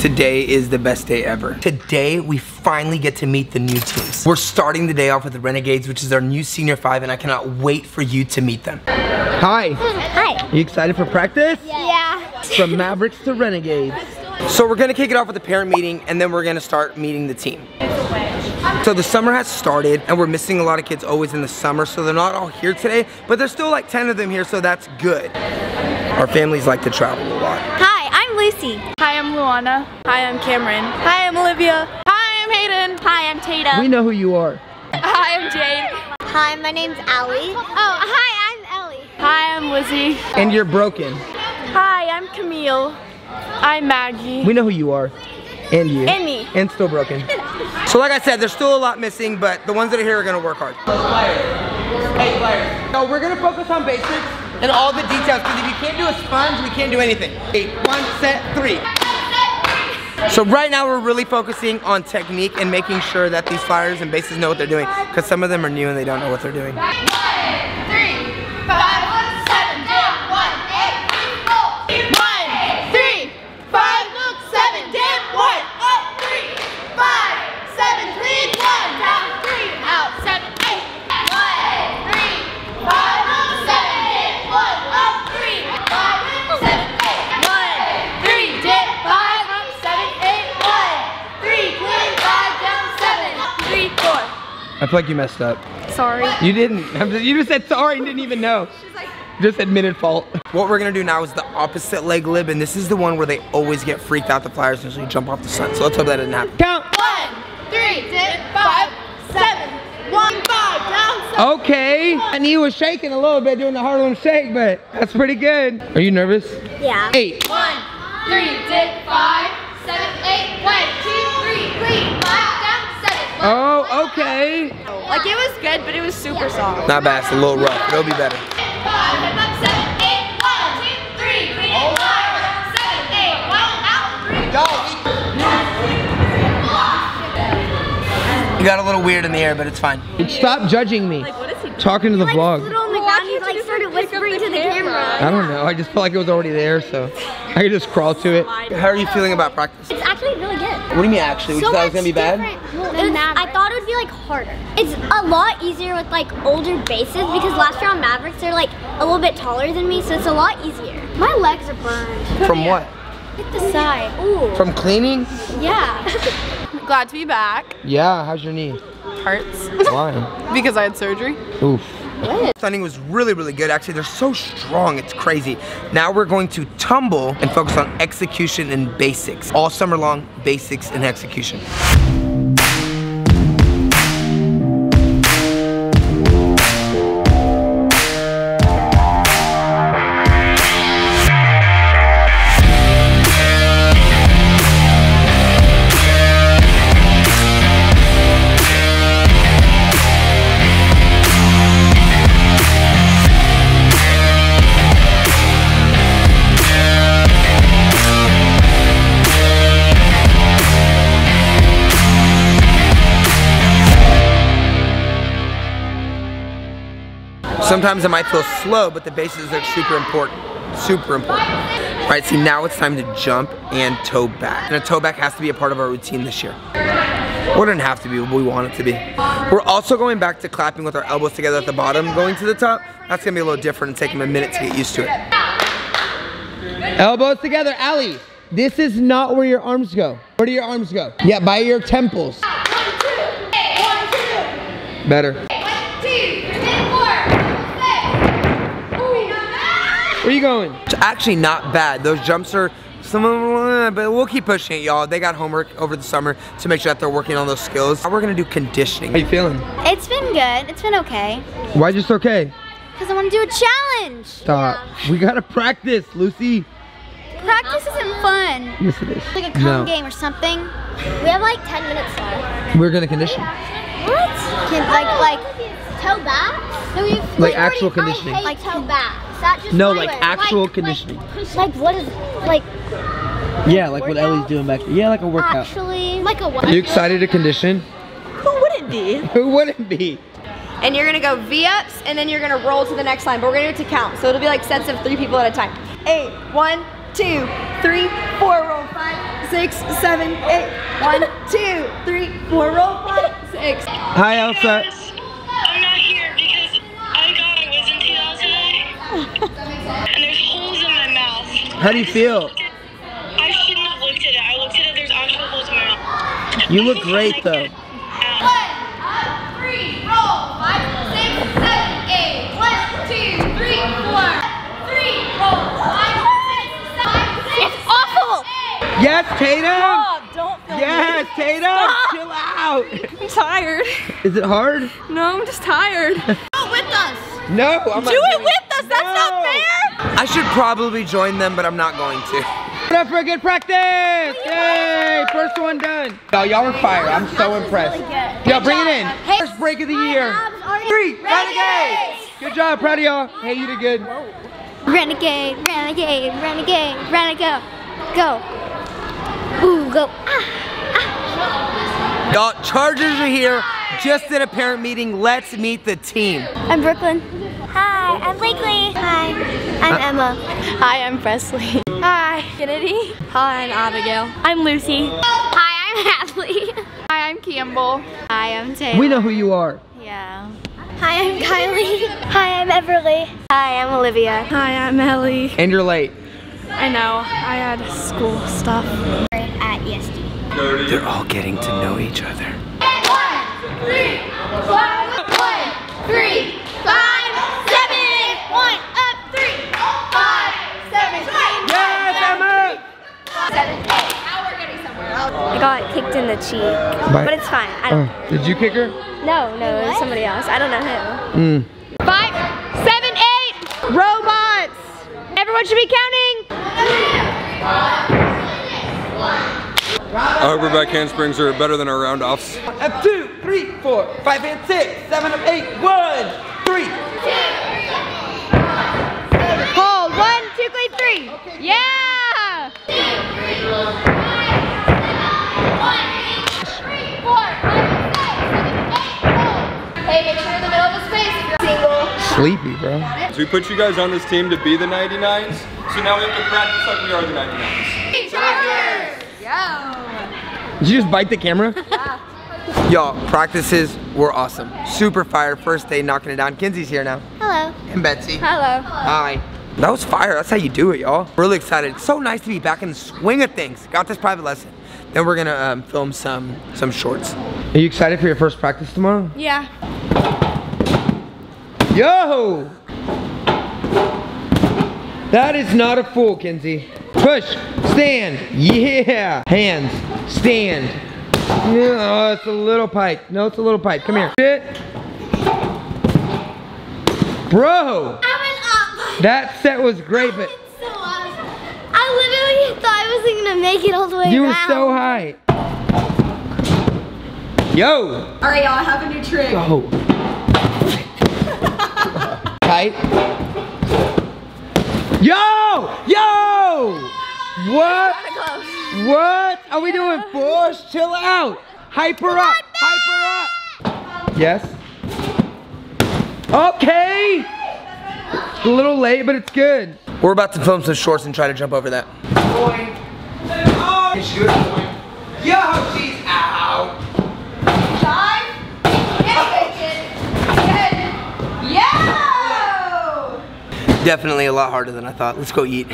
Today is the best day ever. Today, we finally get to meet the new teams. We're starting the day off with the Renegades, which is our new senior five, and I cannot wait for you to meet them. Hi. Hi. Are You excited for practice? Yeah. From Mavericks to Renegades. So we're gonna kick it off with a parent meeting, and then we're gonna start meeting the team. So the summer has started, and we're missing a lot of kids always in the summer, so they're not all here today, but there's still like 10 of them here, so that's good. Our families like to travel a lot. Hi, I'm Lucy. Hi, I'm Luana. Hi, I'm Cameron. Hi, I'm Olivia. Hi, I'm Hayden. Hi, I'm Tata. We know who you are. Hi, I'm Jade. Hi, my name's Allie. Oh, hi, I'm Ellie. Hi, I'm Lizzie. And you're broken. Hi, I'm Camille. I'm Maggie. We know who you are. And you. And me. And still broken. So like I said, there's still a lot missing, but the ones that are here are gonna work hard. Hey, players. So we're gonna focus on basics and all the details, because if you can't do a sponge, we can't do anything. Eight, one, set, three. So right now we're really focusing on technique and making sure that these flyers and bases know what they're doing, because some of them are new and they don't know what they're doing. Feel like you messed up. Sorry. You didn't. I'm just- You just said sorry and didn't even know. Just admitted fault. What we're gonna do now is the opposite leg lib, and this is the one where they always get freaked out. The flyers usually jump off the sun. So let's hope that doesn't happen. Count. Okay. My knee was shaking a little bit doing the Harlem Shake, but that's pretty good. Are you nervous? Yeah. Eight. Oh, okay. Like it was good, but it was super soft. Not bad. It's a little rough, but it'll be better. You got a little weird in the air, but it's fine. Stop judging me. What is he Talking to the vlog. Stood on the ground, he like started whispering to the camera. I don't know. I just felt like it was already there, so I could just crawl to it. How are you feeling about practice? It's actually really good. What do you mean actually? You So thought it was gonna be bad? Different than I thought it would be like harder. It's a lot easier with like older bases because last year on Mavericks they're like a little bit taller than me, so it's a lot easier. My legs are burned. From what? Hit the side. Ooh. From cleaning? yeah. Glad to be back. Yeah. How's your knee? Hurts. Why? because I had surgery. Oof. What? Stunning was really, really good. Actually, they're so strong, it's crazy. Now we're going to tumble and focus on execution and basics. All summer long, basics and execution. Sometimes it might feel slow, but the bases are super important. Super important. All right, see now it's time to jump and toe back. And a toe back has to be a part of our routine this year. Well, it doesn't have to be, but we want it to be. We're also going back to clapping with our elbows together at the bottom, going to the top. That's gonna be a little different and take them a minute to get used to it. Elbows together, Allie. This is not where your arms go. Where do your arms go? Yeah, by your temples. Better. Where you going? It's actually not bad. Those jumps are some of them, eh, but we'll keep pushing it, y'all. They got homework over the summer to make sure that they're working on those skills. Now we're gonna do conditioning. How you feeling? It's been good. It's been okay. Why just okay? Because I want to do a challenge. Stop. We gotta practice, Lucy. Practice isn't fun. Yes, it is. Like a cone game or something. We have like 10 minutes left. We're gonna condition. What? Can, like, like, toe back? No, we've, Like actual conditioning. Like toe back. Is that just No, like way? actual Like- conditioning. Like, like what is, like, Yeah, like what Ellie's doing back there. Yeah, like a workout. actually, like a what? You excited to condition? Who wouldn't be? Who wouldn't be? And you're gonna go V-ups, and then you're gonna roll to the next line. But we're gonna do it to count. So it'll be like sets of three people at a time. Eight, one, two, three, four, roll five, six, seven, eight. One, two, three, four. Roll five, six. Hi, Elsa. How do you feel? I shouldn't have looked at it. I looked at it, there's actual holes in my mouth. You look great, though. Three, roll, five, six, seven, eight. One, two, three, four. Three, roll, five, six, seven, six. It's awful. Yes, Tatum. Don't film Yes, Tatum. Chill out. I'm tired. Is it hard? No, I'm just tired. with us. No, I'm Do it with us. That's not No. fair. I should probably join them, but I'm not going to. Put up for a good practice! Yay! First one done. Y'all, y'all are fire. I'm so impressed. Y'all, bring it in. First break of the year. Three, Renegades! Good job, proud of y'all. Hey, you did good. Renegade, renegade, renegade, renegade. Go. Ooh, go. Ah. Y'all, Chargers are here. Just at a parent meeting. Let's meet the team. I'm Brooklyn. Hi, I'm Blakely. Hi, I'm Emma. Hi, I'm Presley. Hi. Kennedy. Hi, I'm Abigail. I'm Lucy. Hi, I'm Hadley. Hi, I'm Campbell. Hi, I'm Taylor. We know who you are. Yeah. Hi, I'm Kylie. Hi, I'm Everly. Hi, I'm Olivia. Hi, I'm Ellie. And you're late. I know. I had school stuff. At ESD. They're all getting to know each other. Three, five, seven, eight, one, up, three, five, seven, Yes, Emma! I got kicked in the cheek, Bye. but it's fine. I don't. Oh, did you kick her? No, no, it was somebody else. I don't know who. Mm. Five, seven, eight. Robots. Everyone should be counting. I hope Our back handsprings are better than our round offs. Up two, three, four, five and six, seven and eight, one, three. Hold. One, two, three, three. Yeah. Hey, Sleepy, bro. So we put you guys on this team to be the 99s. So now we have to practice like we are the 99s. Did you just bite the camera? Y'all, practices were awesome. Super fire. First day knocking it down. Kinsey's here now. Hello. And Betsy. Hello. Hi. That was fire. That's how you do it, y'all. Really excited. It's so nice to be back in the swing of things. Got this private lesson. Then we're gonna um, film some some shorts. Are you excited for your first practice tomorrow? Yeah. Yo! That is not a fool, Kinsey. Push, stand, yeah. Hands, stand. No, it's a little pipe. No, it's a little pipe. Come here. Sit. Bro, I went up. that set was great, but So awesome. I literally thought I wasn't gonna make it all the way you were so high. Yo, All right, y'all. I have a new trick. go. Tight. Yo, yo. What? What are we doing, boys? Chill out. Hyper up. Hyper up. Yes. Okay. A little late, but it's good. We're about to film some shorts and try to jump over that. Yo, she's out. Definitely a lot harder than I thought. Let's go eat.